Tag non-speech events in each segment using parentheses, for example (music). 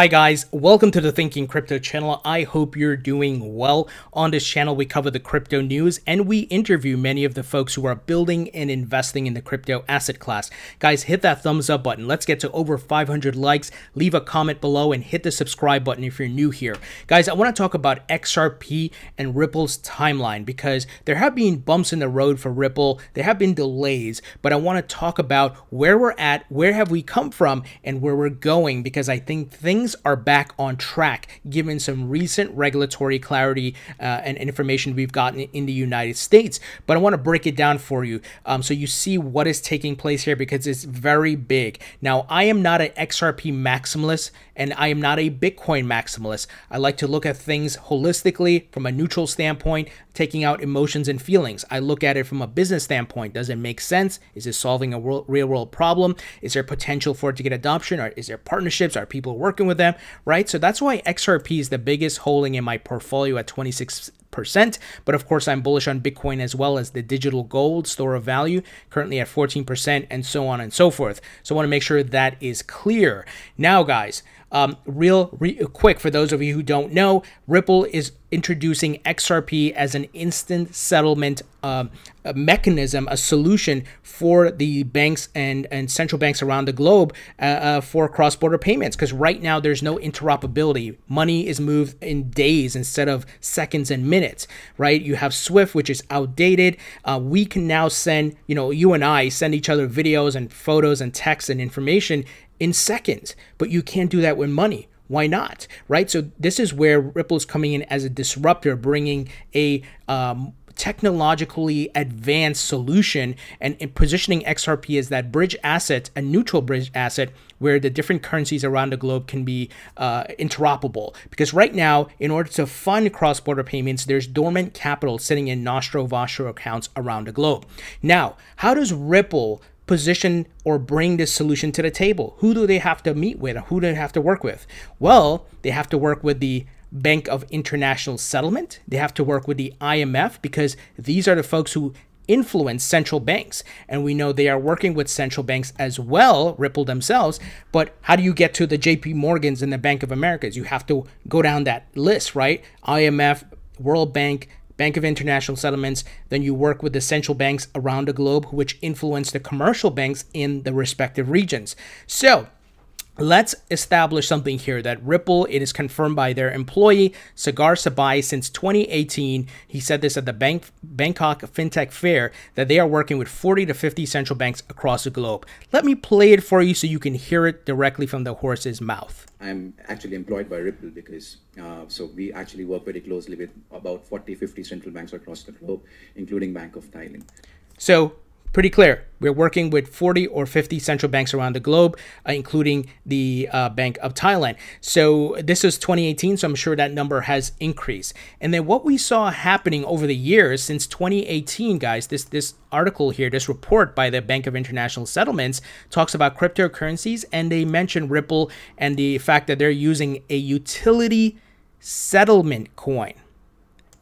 Hi guys, welcome to the Thinking Crypto channel. I hope you're doing well. On this channel, we cover the crypto news and we interview many of the folks who are building and investing in the crypto asset class. Guys, hit that thumbs up button. Let's get to over 500 likes. Leave a comment below and hit the subscribe button if you're new here. Guys, I want to talk about XRP and Ripple's timeline because there have been bumps in the road for Ripple. There have been delays, but I want to talk about where we're at, where have we come from, and where we're going because I think things things are back on track given some recent regulatory clarity uh, and information we've gotten in the United States. But I want to break it down for you um, so you see what is taking place here because it's very big. Now, I am not an XRP maximalist and I am not a Bitcoin maximalist. I like to look at things holistically from a neutral standpoint, taking out emotions and feelings. I look at it from a business standpoint. Does it make sense? Is it solving a real world problem? Is there potential for it to get adoption? Or is there partnerships? Are people working with them? Right? So that's why XRP is the biggest holding in my portfolio at 26 percent but of course i'm bullish on bitcoin as well as the digital gold store of value currently at 14% and so on and so forth so i want to make sure that is clear now guys um, real re- quick for those of you who don't know, Ripple is introducing XRP as an instant settlement um, mechanism, a solution for the banks and, and central banks around the globe uh, uh, for cross border payments. Because right now there's no interoperability. Money is moved in days instead of seconds and minutes, right? You have Swift, which is outdated. Uh, we can now send, you know, you and I send each other videos and photos and texts and information in seconds, but you can't do that with money. Why not? Right? So this is where Ripple's coming in as a disruptor, bringing a um, technologically advanced solution and, and, positioning XRP as that bridge asset, a neutral bridge asset, where the different currencies around the globe can be uh, interoperable. Because right now, in order to fund cross border payments, there's dormant capital sitting in Nostro Vostro accounts around the globe. Now, how does Ripple position or bring this solution to the table? Who do they have to meet with? Who do they have to work with? Well, they have to work with the Bank of International Settlement. They have to work with the IMF because these are the folks who influence central banks. And we know they are working with central banks as well, Ripple themselves. But how do you get to the JP Morgans and the Bank of Americas? You have to go down that list, right? IMF, World Bank, Bank of International Settlements, then you work with the central banks around the globe, which influence the commercial banks in the respective regions. So, Let's establish something here that Ripple, it is confirmed by their employee, Sagar Sarbhai, since 2018. He said this at the Bank, Bangkok FinTech Fair that they are working with 40 to 50 central banks across the globe. Let me play it for you so you can hear it directly from the horse's mouth. I'm actually employed by Ripple because uh, so we actually work very closely with about 40, 50 central banks across the globe, including Bank of Thailand. So pretty clear. We're working with 40 or 50 central banks around the globe, uh, including the uh, Bank of Thailand. So this is 2018, so I'm sure that number has increased. And then what we saw happening over the years since 2018, guys, this this article here, this report by the Bank of International Settlements talks about cryptocurrencies, and they mention Ripple and the fact that they're using a utility settlement coin.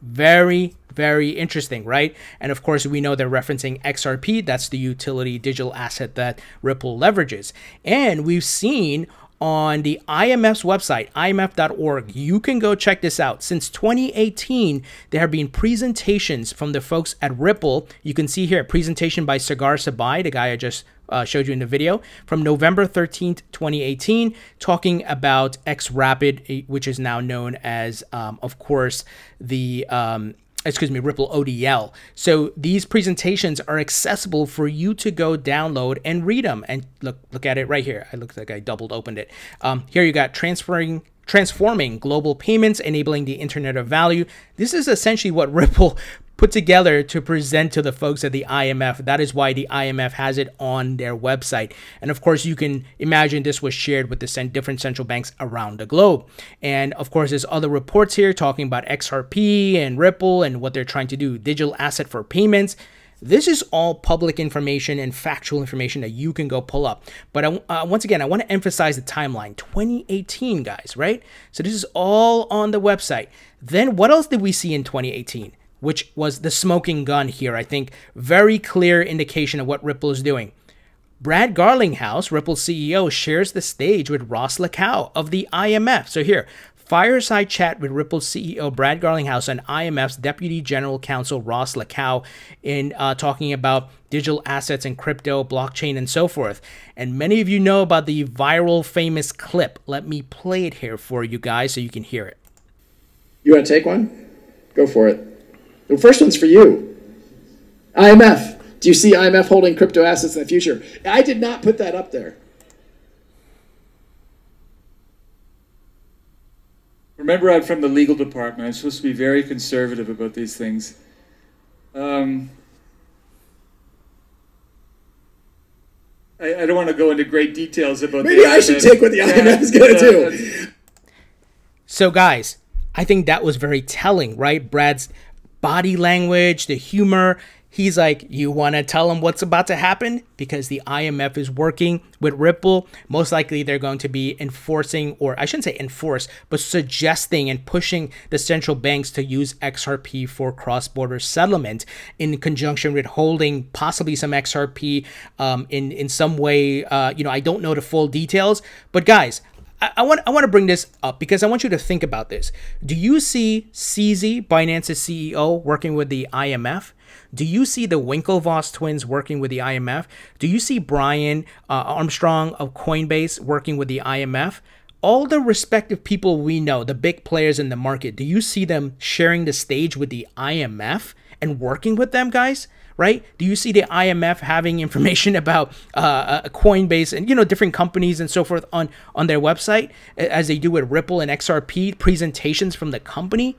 Very, very interesting, right? And of course, we know they're referencing XRP. That's the utility digital asset that Ripple leverages. And we've seen on the IMF's website, imf.org. You can go check this out. Since 2018, there have been presentations from the folks at Ripple. You can see here a presentation by Sagar Sarbhai, the guy I just uh, showed you in the video, from November 13th, 2018, talking about XRapid, eh, which is now known as, um, of course, the. Um, excuse me, Ripple ODL. So these presentations are accessible for you to go download and read them. And look, look at it right here. I look like I doubled opened it. Um, here you got transferring transforming global payments, enabling the Internet of Value. This is essentially what (laughs) Ripple put together to present to the folks at the IMF. That is why the IMF has it on their website. And of course, you can imagine this was shared with the different central banks around the globe. And of course, there's other reports here talking about XRP and Ripple and what they're trying to do, digital asset for payments. This is all public information and factual information that you can go pull up. But I, uh, once again, I want to emphasize the timeline 2018, guys, right? So this is all on the website. Then what else did we see in 2018? Which was the smoking gun here. I think very clear indication of what Ripple is doing. Brad Garlinghouse, Ripple CEO, shares the stage with Ross Leckow of the IMF. So here, fireside chat with Ripple CEO Brad Garlinghouse and IMF's Deputy General Counsel Ross Leckow in uh, talking about digital assets and crypto, blockchain, and so forth. And many of you know about the viral famous clip. Let me play it here for you guys so you can hear it. You want to take one? Go for it. The first one's for you. IMF. Do you see IMF holding crypto assets in the future? I did not put that up there. Remember, I'm from the legal department. I'm supposed to be very conservative about these things. Um, I, I, don't want to go into great details about. Maybe I should take what the IMF is going to do. So, guys, I think that was very telling, right? Brad's body language, the humor, He's like, You want to tell them what's about to happen? Because the IMF is working with Ripple. Most likely, they're going to be enforcing, or I shouldn't say enforce, but suggesting and pushing the central banks to use XRP for cross border settlement in conjunction with holding possibly some XRP um, in, in some way. Uh, you know, I don't know the full details, but guys, I, want I want to bring this up because I want you to think about this. Do you see CZ, Binance's CEO, working with the IMF? Do you see the Winklevoss twins working with the IMF? Do you see Brian uh, Armstrong of Coinbase working with the IMF? All the respective people we know, the big players in the market, do you see them sharing the stage with the IMF and working with them, guys? Right? Do you see the IMF having (laughs) information about uh, uh, Coinbase and you know different companies and so forth on on their website as they do with Ripple and XRP presentations from the company?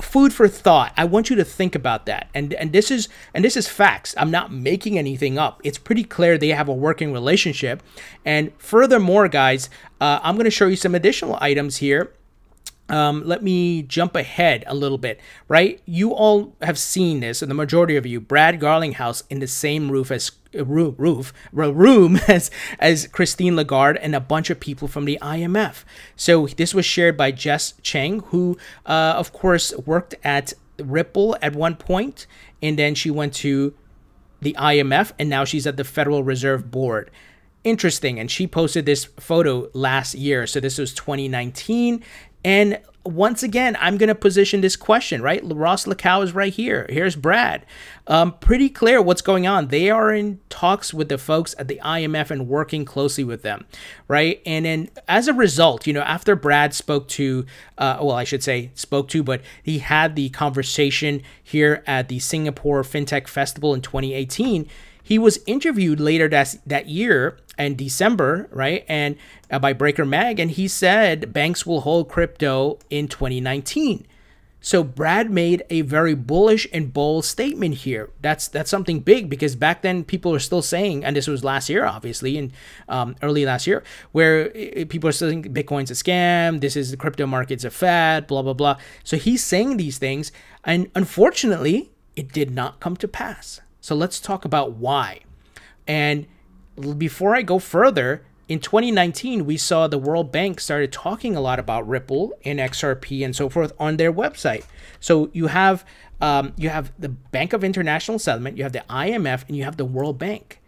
food for thought. I want you to think about that. And and this is and this is facts. I'm not making anything up. It's pretty clear they have a working relationship. And furthermore, guys, uh, I'm going to show you some additional items here um, let me jump ahead a little bit, right? You all have seen this, and the majority of you, Brad Garlinghouse in the same roof as uh, roof, roof room (laughs) as as Christine Lagarde and a bunch of people from the IMF. So this was shared by Jess Cheng, who, uh, of course, worked at Ripple at one point, and then she went to the IMF, and now she's at the Federal Reserve Board interesting. And she posted this photo last year. So this was 2019. And once again, I'm going to position this question, right? Ross Leckow is right here. Here's Brad. Um, pretty clear what's going on. They are in talks with the folks at the IMF and working closely with them, right? And then as a result, you know, after Brad spoke to, uh, well, I should say spoke to, but he had the conversation here at the Singapore FinTech Festival in 2018 he was interviewed later that, that year in December, right? And uh, by Breaker Mag, and he said banks will hold crypto in 2019. So Brad made a very bullish and bold statement here. That's that's something big because back then people were still saying, and this was last year, obviously, and um, early last year, where people are still saying Bitcoin's a scam, this is the crypto market's a fad, blah blah blah. So he's saying these things, and unfortunately, it did not come to pass. So let's talk about why. And before I go further, in 2019, we saw the World Bank started talking a lot about Ripple and XRP and so forth on their website. So you have um, you have the Bank of International Settlement, you have the IMF, and you have the World Bank.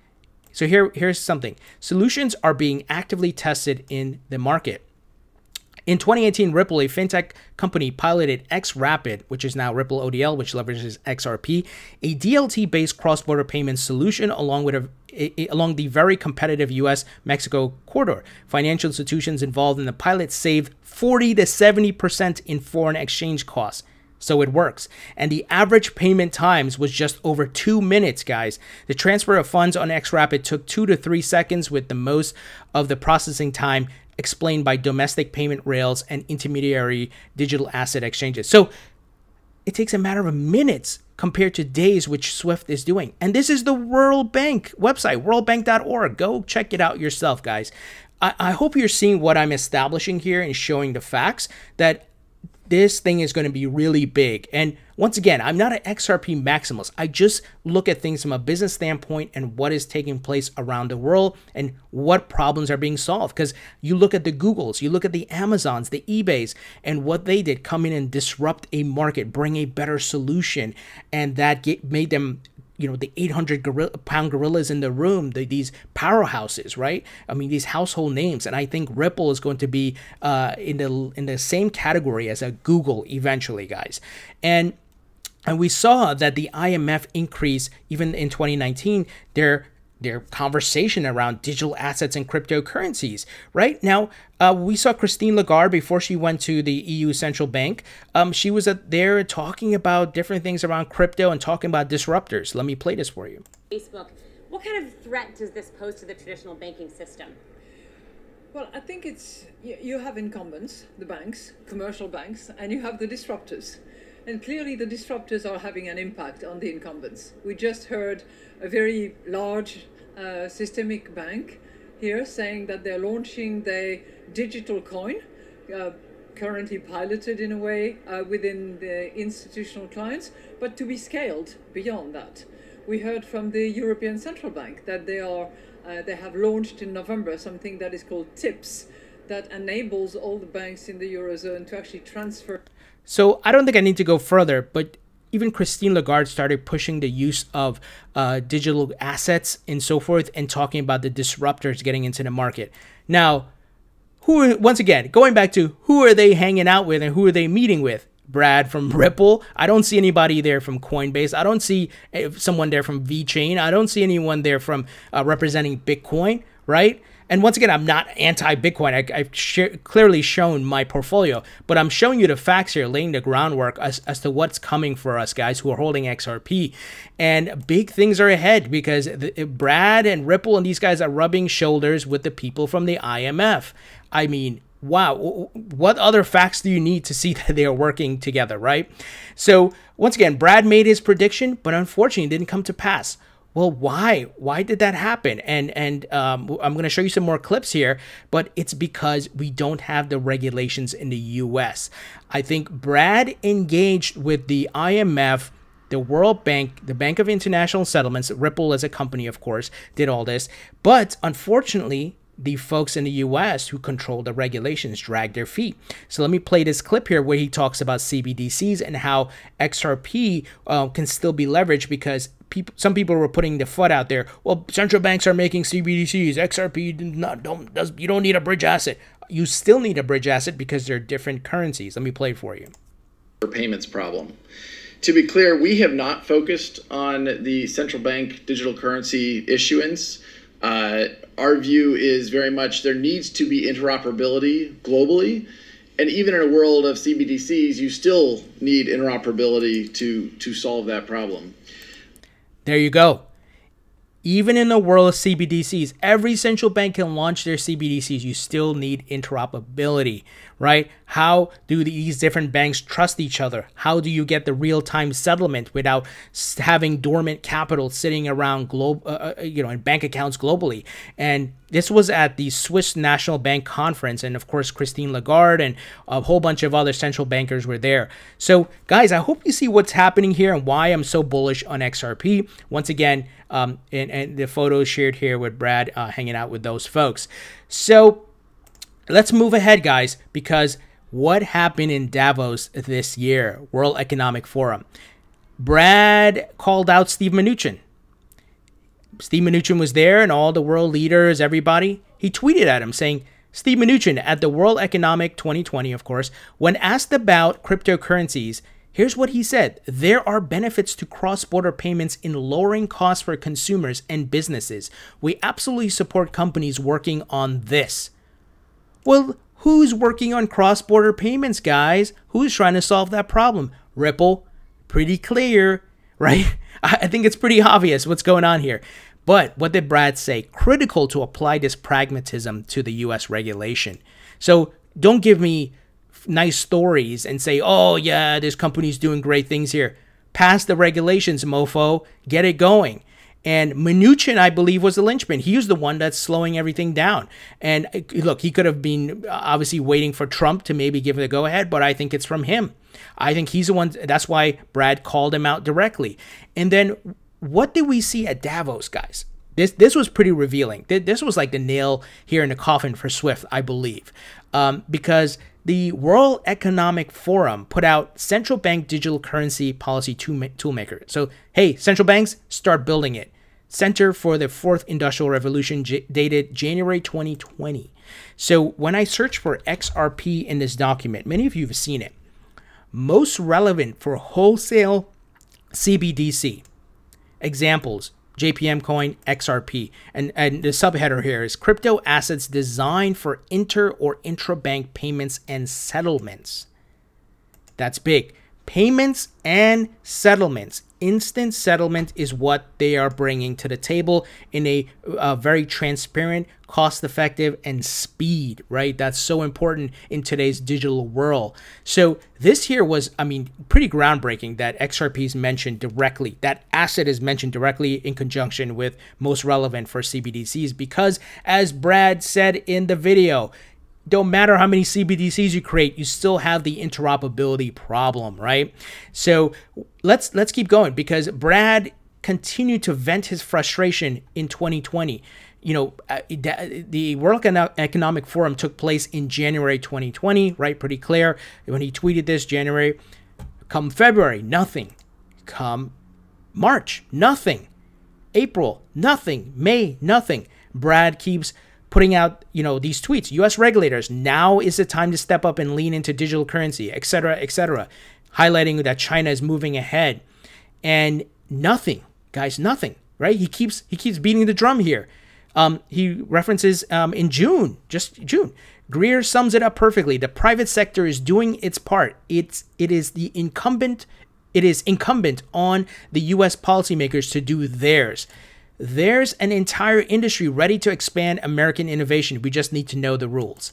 So here here's something: solutions are being actively tested in the market. In 2018, Ripple, a fintech company, piloted XRapid, which is now Ripple ODL, which leverages XRP, a DLT-based cross-border payment solution along with a, along the very competitive U.S.-Mexico corridor. Financial institutions involved in the pilot saved 40 to 70% in foreign exchange costs. So it works. And the average payment times was just over two minutes, guys. The transfer of funds on XRapid took two to three seconds, with the most of the processing time explained by domestic payment rails and intermediary digital asset exchanges. So it takes a matter of minutes compared to days, which Swift is doing. And this is the World Bank website, worldbank.org. Go check it out yourself, guys. I, I hope you're seeing what I'm establishing here and showing the facts that this thing is going to be really big. And once again, I'm not an XRP maximalist. I just look at things from a business standpoint and what is taking place around the world and what problems are being solved. Because you look at the Googles, you look at the Amazons, the eBays, and what they did come in and disrupt a market, bring a better solution, and that get, made them you know the 800 gorilla, pound gorillas in the room the, these powerhouses right? I mean these household names. And i think ripple is going to be uh, in the in the same category as a google eventually guys. And and we saw that the imf increase even in 2019 their their conversation around digital assets and cryptocurrencies. Right now, uh, we saw Christine Lagarde before she went to the EU central bank. Um, she was there talking about different things around crypto and talking about disruptors. Let me play this for you. Facebook. What kind of threat does this pose to the traditional banking system? Well, I think it's you, you have incumbents, the banks, commercial banks, and you have the disruptors. And clearly, the disruptors are having an impact on the incumbents. We just heard a very large uh, systemic bank here saying that they're launching their digital coin, uh, currently piloted in a way uh, within the institutional clients, but to be scaled beyond that. We heard from the European Central Bank that they are uh, they have launched in November something that is called TIPS, that enables all the banks in the eurozone to actually transfer. So I don't think I need to go further, but even Christine Lagarde started pushing the use of uh, digital assets and so forth and talking about the disruptors getting into the market. Now, who once again, going back to who are they hanging out with and who are they meeting with? Brad from (laughs) Ripple. I don't see anybody there from Coinbase. I don't see eh, someone there from VeChain. I don't see anyone there from uh, representing Bitcoin, right? And once again, I'm not anti-Bitcoin. I, have sh- clearly shown my portfolio, but I'm showing you the facts here, laying the groundwork as, as to what's coming for us guys who are holding XRP. And big things are ahead because the, Brad and Ripple and these guys are rubbing shoulders with the people from the IMF. I mean, wow, what other facts do you need to see (laughs) that they are working together, right? So, once again, Brad made his prediction, but unfortunately, it didn't come to pass well why? Why did that happen? And and um, i'm going to show you some more clips here but it's because we don't have the regulations in the us i think brad engaged with the imf the World Bank, the Bank of International Settlements, Ripple as a company, of course, did all this. But unfortunately, the folks in the US who control the regulations drag their feet. So let me play this clip here where he talks about CBDCs and how XRP uh, can still be leveraged because people, some people were putting the foot out there. Well, central banks are making CBDCs. XRP not, don't does you don't need a bridge asset. You still need a bridge asset because they're different currencies. Let me play for you. Payments problem. To be clear, we have not focused on the central bank digital currency issuance. Uh, our view is very much there needs to be interoperability globally. And even in a world of CBDCs, you still need interoperability to, to solve that problem. There you go. Even in the world of CBDCs, every central bank can launch their CBDCs. You still need interoperability, right? How do these different banks trust each other? How do you get the real-time settlement without having dormant capital sitting around globe, uh, uh, you know, in bank accounts globally? And this was at the Swiss National Bank conference, and of course, Christine Lagarde and a whole bunch of other central bankers were there. So, guys, I hope you see what's happening here and why I'm so bullish on XRP. Once again, um, and, and the photos shared here with Brad uh, hanging out with those folks. So, let's move ahead, guys, because what happened in Davos this year, World Economic Forum? Brad called out Steve Mnuchin. Steve Mnuchin was there and all the world leaders, everybody. He tweeted at him saying, Steve Mnuchin at the World Economic 2020, of course, when asked about cryptocurrencies, here's what he said There are benefits to cross border payments in lowering costs for consumers and businesses. We absolutely support companies working on this. Well, who's working on cross border payments, guys? Who's trying to solve that problem? Ripple. Pretty clear, (laughs) right? I think it's pretty obvious what's going on here. But what did Brad say? Critical to apply this pragmatism to the US regulation. So don't give me nice stories and say, oh, yeah, this company's doing great things here. Pass the regulations, mofo. Get it going. And Mnuchin, I believe, was the linchpin. He was the one that's slowing everything down. And uh, look, he could have been uh, obviously waiting for Trump to maybe give a go ahead, but I think it's from him. I think he's the one. That's why Brad called him out directly. And then what did we see at Davos, guys? This this was pretty revealing. This was like the nail here in the coffin for Swift, I believe, um, because the World Economic Forum put out central bank digital currency policy toolmaker. So, hey, central banks, start building it. Center for the Fourth Industrial Revolution, j- dated January 2020. So, when I search for XRP in this document, many of you have seen it. Most relevant for wholesale CBDC. Examples JPM coin XRP. And, and the subheader here is crypto assets designed for inter or intra-bank payments and settlements. That's big. Payments and settlements instant settlement is what they are bringing to the table in a, a very transparent, cost effective, and speed, right? That's so important in today's digital world. So, this here was, I mean, pretty groundbreaking that XRP is mentioned directly. That asset is mentioned directly in conjunction with most relevant for CBDCs because, as Brad said in the video, don't matter how many CBDCs you create, you still have the interoperability problem, right? So let's let's keep going because Brad continued to vent his frustration in 2020. You know, uh, the World Economic Forum took place in January 2020, right? Pretty clear when he tweeted this January. Come February, nothing. Come March, nothing. April, nothing. May, nothing. Brad keeps putting out, you know, these tweets. US regulators, now is the time to step up and lean into digital currency, et cetera, et cetera, highlighting that China is moving ahead. And nothing, guys, nothing, right? He keeps he keeps beating the drum here. Um, he references um, in June, just June. Greer sums it up perfectly. The private sector is doing its part. It's it is the incumbent it is incumbent on the US policymakers to do theirs. There's an entire industry ready to expand American innovation. We just need to know the rules.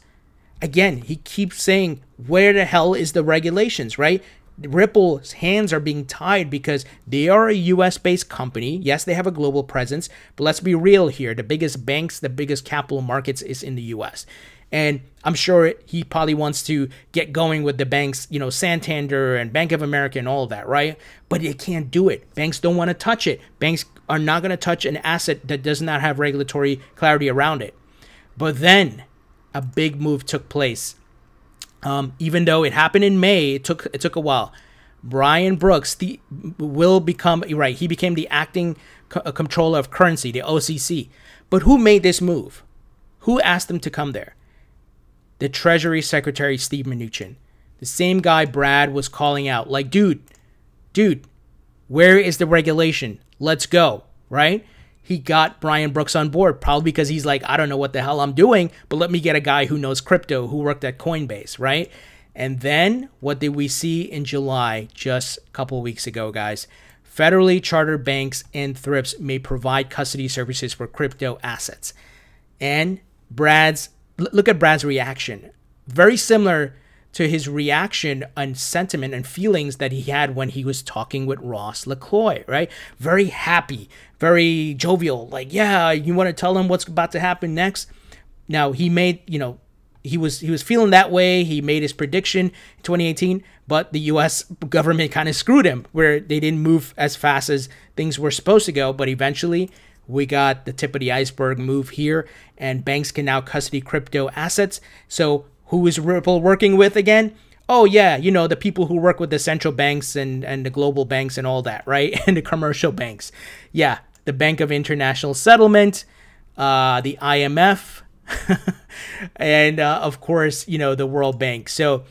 Again, he keeps saying, where the hell is the regulations, right? Ripple's hands are being tied because they are a US based company. Yes, they have a global presence, but let's be real here. The biggest banks, the biggest capital markets is in the US. And I'm sure he probably wants to get going with the banks, you know, Santander and Bank of America and all of that, right? But they can't do it. Banks don't want to touch it. Banks are not going to touch an asset that does not have regulatory clarity around it. But then a big move took place. Um, even though it happened in May, it took it took a while. Brian Brooks the, will become right. He became the acting co- uh, controller of currency, the OCC. But who made this move? Who asked him to come there? The Treasury Secretary Steve Mnuchin, the same guy Brad was calling out, like, dude, dude, where is the regulation? Let's go, right? He got Brian Brooks on board, probably because he's like, I don't know what the hell I'm doing, but let me get a guy who knows crypto, who worked at Coinbase, right? And then what did we see in July, just a couple weeks ago, guys? Federally chartered banks and thrifts may provide custody services for crypto assets. And Brad's look at Brad's reaction. Very similar to his reaction and sentiment and feelings that he had when he was talking with Ross LaCroix, right? Very happy, very jovial, like, yeah, you want to tell him what's about to happen next? Now he made, you know, he was he was feeling that way. He made his prediction in 2018, but the US government kind of screwed him where they didn't move as fast as things were supposed to go, but eventually we got the tip of the iceberg move here, and banks can now custody crypto assets. So, who is Ripple working with again? Oh, yeah, you know, the people who work with the central banks and, and the global banks and all that, (laughs) right? and the commercial banks. Yeah, the Bank of International Settlement, uh, the IMF, (laughs) and uh, of course, you know, the World Bank. So,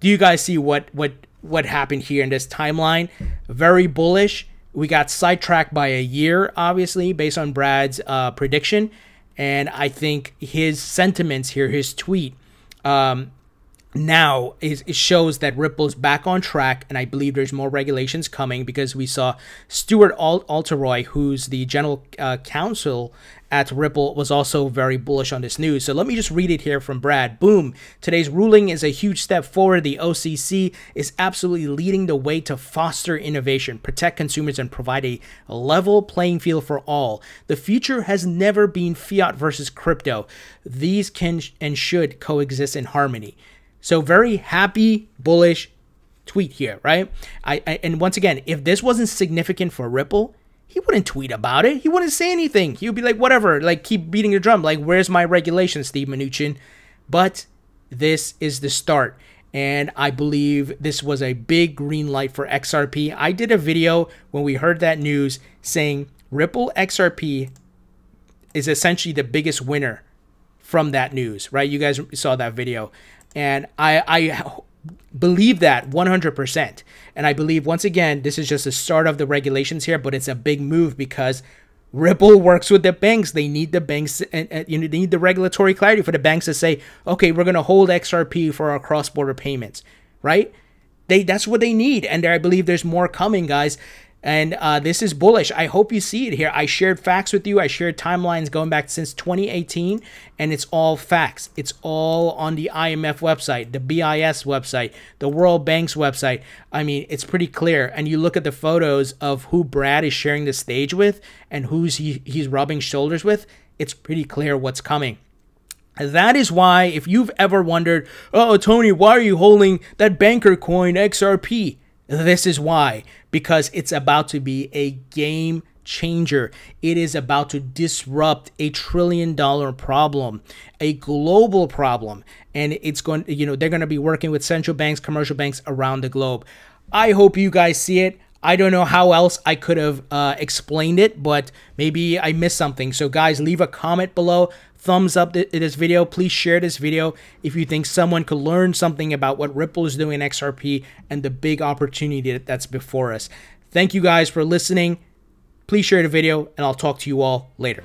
do you guys see what what what happened here in this timeline? Very bullish we got sidetracked by a year, obviously, based on Brad's uh, prediction. And I think his sentiments here, his tweet, um, now is, it shows that Ripple's back on track, and I believe there's more regulations coming because we saw Stuart Al- Alderoty, who's the general uh, counsel at Ripple, was also very bullish on this news. So let me just read it here from Brad. Boom. Today's ruling is a huge step forward. The OCC is absolutely leading the way to foster innovation, protect consumers, and provide a level playing field for all. The future has never been fiat versus crypto. These can and should coexist in harmony. So very happy, bullish tweet here, right? I, I, and once again, if this wasn't significant for Ripple, he wouldn't tweet about it. He wouldn't say anything. He would be like, whatever, like keep beating your drum. Like, where's my regulation, Steve Mnuchin? But this is the start. And I believe this was a big green light for XRP. I did a video when we heard that news saying Ripple XRP is essentially the biggest winner from that news, right? You guys saw that video. And I, I believe that 100%. And I believe, once again, this is just the start of the regulations here, but it's a big move because Ripple works with the banks. They need the banks, and, and you know, they need the regulatory clarity for the banks to say, okay, we're going to hold XRP for our cross-border payments, right? They that's what they need, and there, I believe there's more coming, guys. And uh, this is bullish. I hope you see it here. I shared facts with you. I shared timelines going back since 2018, and it's all facts. It's all on the IMF website, the BIS website, the World Bank's website. I mean, it's pretty clear. And you look at the photos of who Brad is sharing the stage with and who's he, he's rubbing shoulders with. It's pretty clear what's coming. That is why, if you've ever wondered, oh, Tony, why are you holding that banker coin XRP? This is why, because it's about to be a game changer. It is about to disrupt a trillion dollar problem, a global problem, and it's going you know, they're going to be working with central banks, commercial banks around the globe. I hope you guys see it. I don't know how else I could have uh, explained it, but maybe I missed something. So, guys, leave a comment below thumbs up this video. Please share this video if you think someone could learn something about what Ripple is doing in XRP and the big opportunity that's before us. Thank you guys for listening. Please share the video, and I'll talk to you all later.